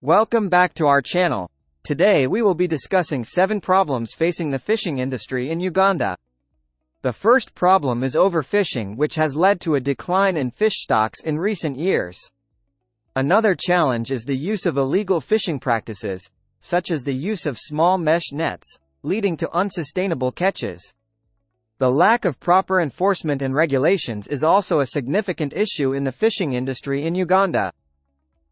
Welcome back to our channel. Today we will be discussing 7 problems facing the fishing industry in Uganda. The first problem is overfishing which has led to a decline in fish stocks in recent years. Another challenge is the use of illegal fishing practices, such as the use of small mesh nets, leading to unsustainable catches. The lack of proper enforcement and regulations is also a significant issue in the fishing industry in Uganda.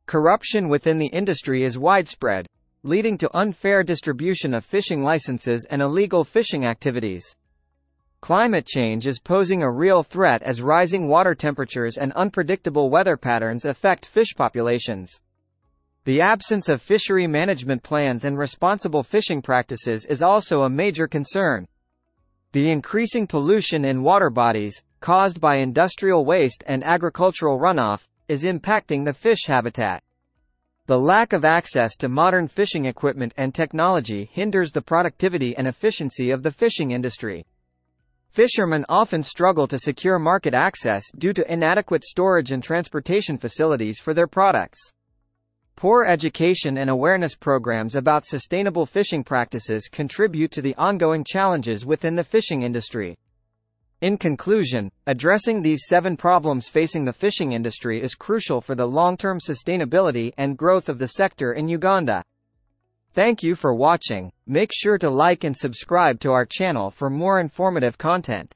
Corruption within the industry is widespread, leading to unfair distribution of fishing licenses and illegal fishing activities. Climate change is posing a real threat as rising water temperatures and unpredictable weather patterns affect fish populations. The absence of fishery management plans and responsible fishing practices is also a major concern. The increasing pollution in water bodies, caused by industrial waste and agricultural runoff, is impacting the fish habitat. The lack of access to modern fishing equipment and technology hinders the productivity and efficiency of the fishing industry. Fishermen often struggle to secure market access due to inadequate storage and transportation facilities for their products. Poor education and awareness programs about sustainable fishing practices contribute to the ongoing challenges within the fishing industry. In conclusion, addressing these seven problems facing the fishing industry is crucial for the long-term sustainability and growth of the sector in Uganda. Thank you for watching. Make sure to like and subscribe to our channel for more informative content.